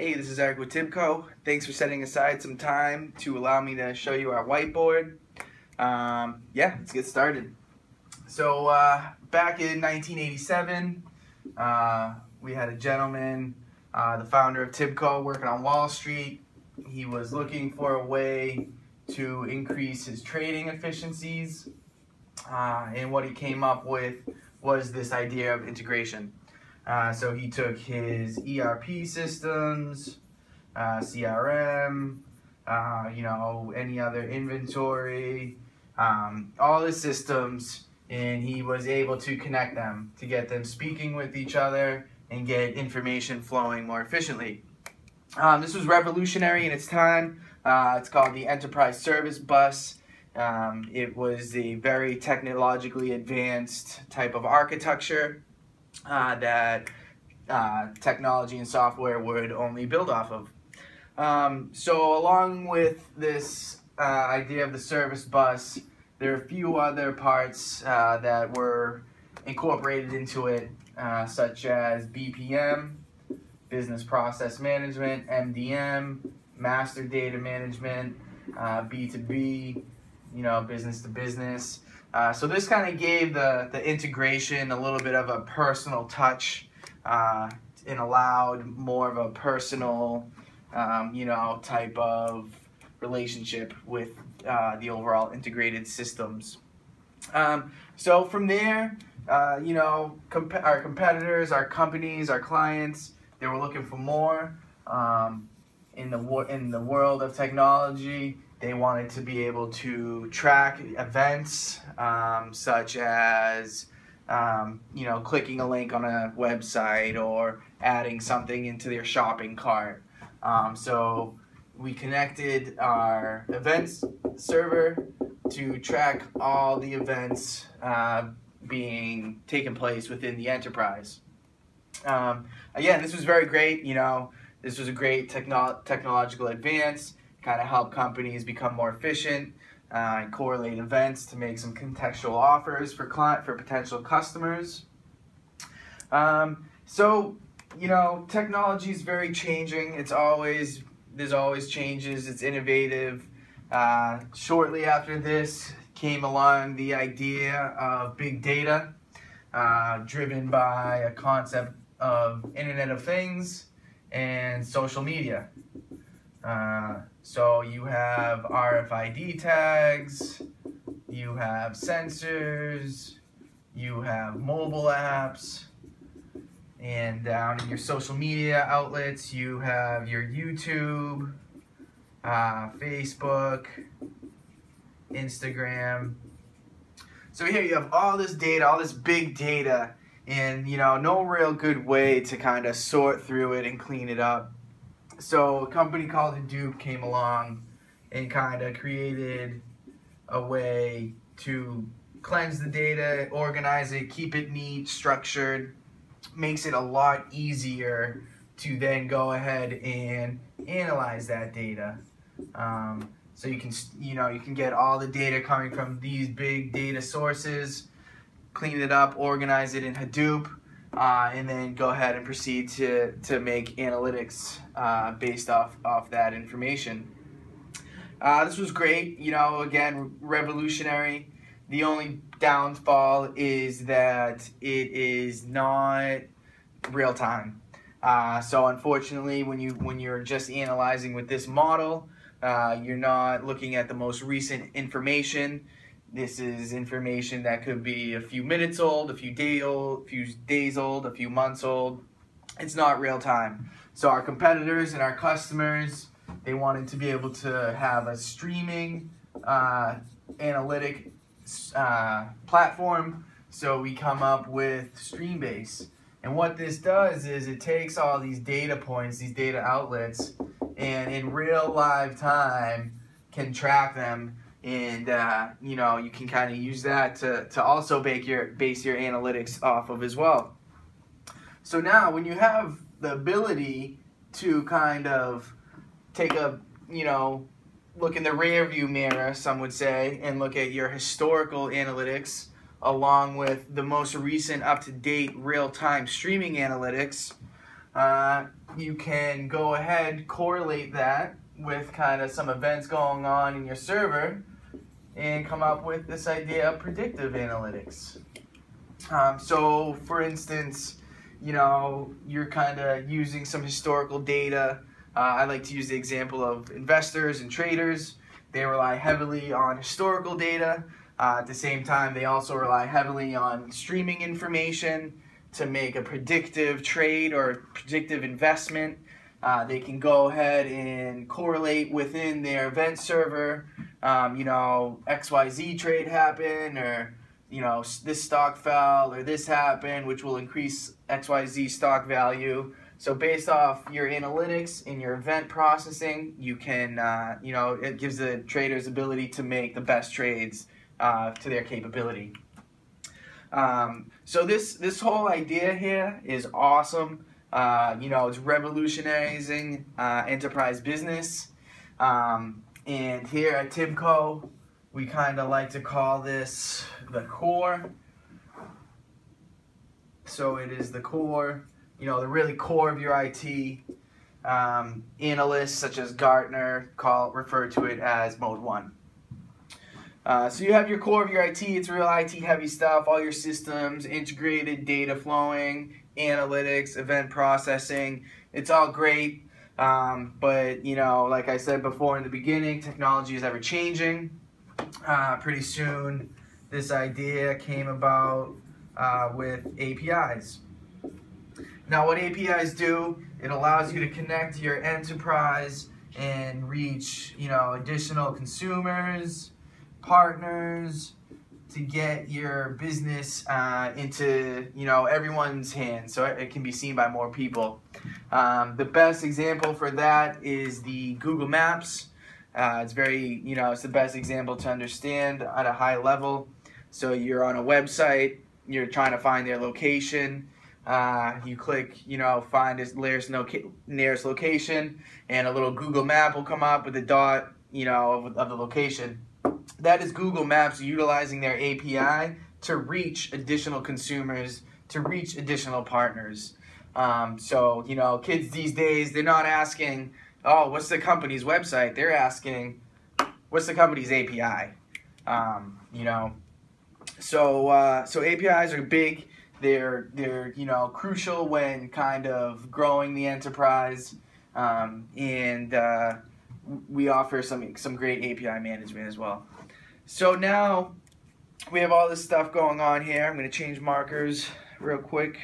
Hey, this is Eric with Tibco. Thanks for setting aside some time to allow me to show you our whiteboard. Um, yeah, let's get started. So, uh, back in 1987, uh, we had a gentleman, uh, the founder of Tibco, working on Wall Street. He was looking for a way to increase his trading efficiencies, uh, and what he came up with was this idea of integration. Uh, so he took his ERP systems, uh, CRM, uh, you know, any other inventory, um, all the systems, and he was able to connect them to get them speaking with each other and get information flowing more efficiently. Um, this was revolutionary in its time. Uh, it's called the Enterprise Service Bus. Um, it was a very technologically advanced type of architecture uh, that uh, technology and software would only build off of. Um, so, along with this uh, idea of the service bus, there are a few other parts uh, that were incorporated into it, uh, such as BPM, Business Process Management, MDM, Master Data Management, B2B, uh, you know, business to business. Uh, so this kind of gave the, the integration a little bit of a personal touch uh, and allowed more of a personal, um, you know, type of relationship with uh, the overall integrated systems. Um, so from there, uh, you know, our competitors, our companies, our clients, they were looking for more um, in the wo- in the world of technology. They wanted to be able to track events um, such as, um, you know, clicking a link on a website or adding something into their shopping cart. Um, so we connected our events server to track all the events uh, being taken place within the enterprise. Um, again, this was very great. You know, this was a great techno- technological advance kind of help companies become more efficient uh, and correlate events to make some contextual offers for client for potential customers. Um, so you know, technology is very changing. It's always there's always changes. It's innovative. Uh, shortly after this came along the idea of big data, uh, driven by a concept of Internet of Things and social media. Uh, so you have RFID tags, you have sensors, you have mobile apps, and down in your social media outlets, you have your YouTube, uh, Facebook, Instagram. So here you have all this data, all this big data, and you know, no real good way to kind of sort through it and clean it up so a company called Hadoop came along and kind of created a way to cleanse the data, organize it, keep it neat, structured, makes it a lot easier to then go ahead and analyze that data. Um, so you can you know you can get all the data coming from these big data sources, clean it up, organize it in Hadoop, uh, and then go ahead and proceed to, to make analytics uh, based off, off that information. Uh, this was great, you know, again, revolutionary. The only downfall is that it is not real time. Uh, so unfortunately, when you when you're just analyzing with this model, uh, you're not looking at the most recent information. This is information that could be a few minutes old, a few day old, a few days old, a few months old. It's not real time. So our competitors and our customers, they wanted to be able to have a streaming uh, analytic uh, platform. So we come up with Streambase. And what this does is it takes all these data points, these data outlets, and in real live time can track them and uh, you know you can kind of use that to, to also bake your base your analytics off of as well. So now when you have the ability to kind of take a you know look in the rear view mirror some would say and look at your historical analytics along with the most recent up to date real time streaming analytics uh, you can go ahead, correlate that with kind of some events going on in your server, and come up with this idea of predictive analytics. Um, so, for instance, you know, you're kind of using some historical data. Uh, I like to use the example of investors and traders. They rely heavily on historical data. Uh, at the same time, they also rely heavily on streaming information to make a predictive trade or predictive investment. Uh, they can go ahead and correlate within their event server. Um, you know, XYZ trade happened, or you know, this stock fell, or this happened, which will increase XYZ stock value. So based off your analytics and your event processing, you can, uh, you know, it gives the traders ability to make the best trades uh, to their capability. Um, so this this whole idea here is awesome. Uh, you know, it's revolutionizing uh, enterprise business. Um, and here at Tibco, we kind of like to call this the core. So it is the core, you know, the really core of your IT. Um, analysts such as Gartner call refer to it as mode one. Uh, so you have your core of your IT. It's real IT heavy stuff. All your systems, integrated data flowing, analytics, event processing. It's all great. Um, but you know, like I said before in the beginning, technology is ever changing. Uh, pretty soon, this idea came about uh, with APIs. Now, what APIs do, it allows you to connect your enterprise and reach, you know, additional consumers, partners, to get your business uh, into you know everyone's hands so it can be seen by more people. Um, the best example for that is the google maps. Uh, it's very you know it's the best example to understand at a high level. So you're on a website you're trying to find their location. Uh, you click you know find its nearest, nearest location and a little google map will come up with a dot you know of, of the location that is Google Maps utilizing their API to reach additional consumers, to reach additional partners. Um, so, you know, kids these days, they're not asking, oh, what's the company's website? They're asking, what's the company's API? Um, you know, so uh, so APIs are big. They're they're you know crucial when kind of growing the enterprise, um, and uh, we offer some some great API management as well. So now we have all this stuff going on here. I'm going to change markers real quick.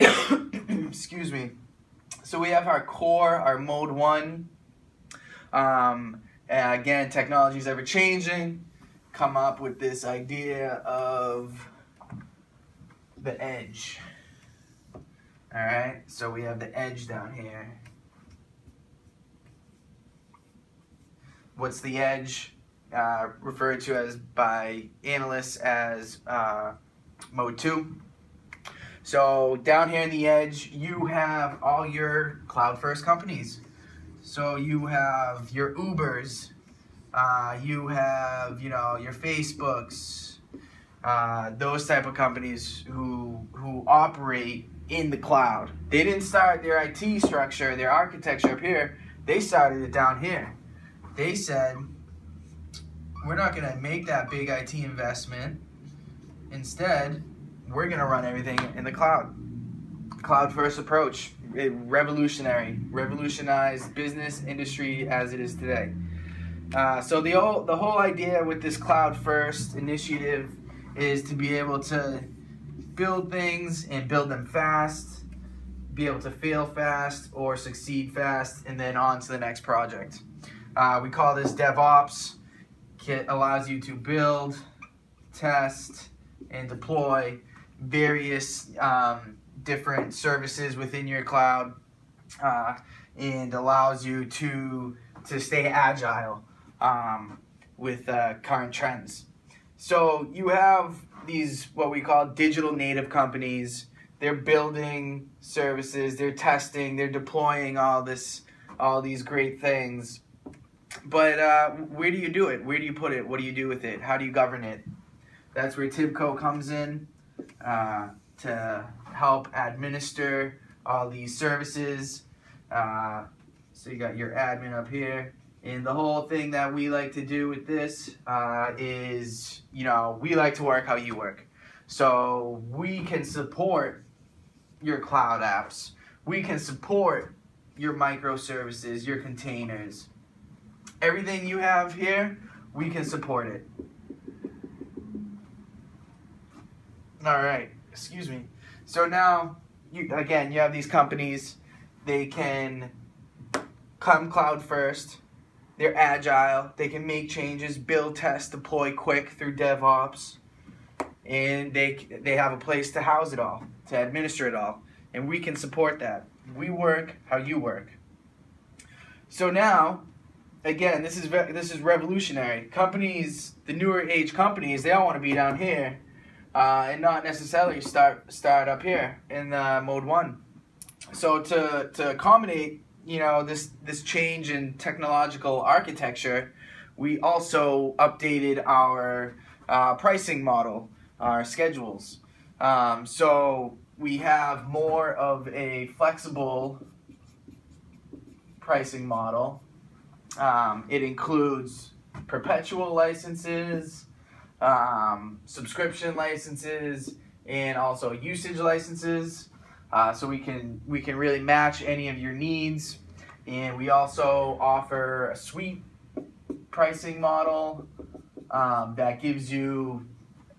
Excuse me. So we have our core, our mode one. Um, again, technology is ever changing. Come up with this idea of the edge. All right, so we have the edge down here. What's the edge? Uh, referred to as by analysts as uh, mode 2. So down here in the edge, you have all your cloud first companies. So you have your Ubers, uh, you have you know your Facebooks, uh, those type of companies who who operate in the cloud. They didn't start their IT structure, their architecture up here. They started it down here. They said we're not going to make that big IT investment. Instead, we're going to run everything in the cloud. Cloud first approach, revolutionary, revolutionized business industry as it is today. Uh, so the whole the whole idea with this cloud first initiative is to be able to build things and build them fast, be able to fail fast or succeed fast, and then on to the next project. Uh, we call this DevOps kit allows you to build, test, and deploy various um, different services within your cloud uh, and allows you to to stay agile um, with uh, current trends. So you have these what we call digital native companies. They're building services, they're testing, they're deploying all this all these great things but uh, where do you do it? Where do you put it? What do you do with it? How do you govern it? That's where Tibco comes in uh, to help administer all these services. Uh, so you got your admin up here. And the whole thing that we like to do with this uh, is, you know, we like to work how you work. So we can support your cloud apps. We can support your microservices, your containers. Everything you have here, we can support it. All right, excuse me. So now, you again, you have these companies. They can come cloud first. They're agile. They can make changes, build, test, deploy quick through DevOps, and they they have a place to house it all, to administer it all, and we can support that. We work how you work. So now, again, this is this is revolutionary. Companies, the newer age companies, they all want to be down here uh, and not necessarily start start up here in uh, mode one. So to to accommodate you know this this change in technological architecture, we also updated our uh, pricing model, our schedules. Um, so we have more of a flexible pricing model. Um, it includes perpetual licenses um, subscription licenses, and also usage licenses. Uh, so we can we can really match any of your needs, and we also offer a suite pricing model um, that gives you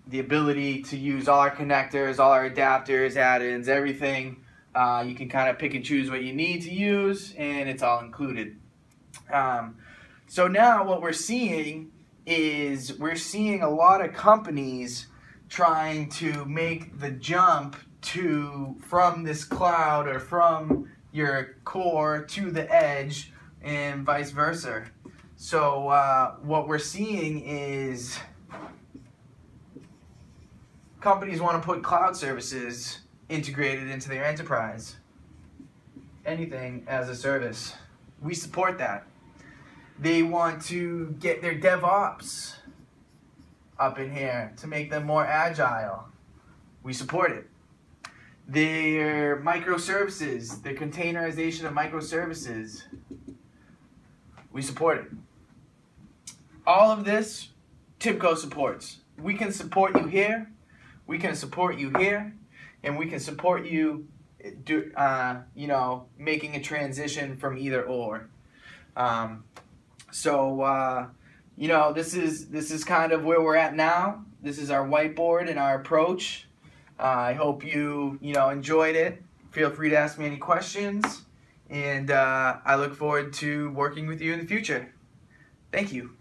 the ability to use all our connectors, all our adapters, add-ins, everything. Uh, you can kind of pick and choose what you need to use, and it's all included. Um, so now what we're seeing is we're seeing a lot of companies trying to make the jump to from this cloud or from your core to the edge and vice versa. So uh, what we're seeing is companies want to put cloud services integrated into their enterprise. Anything as a service. We support that. They want to get their DevOps up in here to make them more agile. We support it. Their microservices, their containerization of microservices, we support it. All of this, Tibco supports. We can support you here, we can support you here, and we can support you, do, uh, you know, making a transition from either or. Um, so uh, you know, this is this is kind of where we're at now. This is our whiteboard and our approach. Uh, I hope you you know enjoyed it. Feel free to ask me any questions, and uh, I look forward to working with you in the future. Thank you.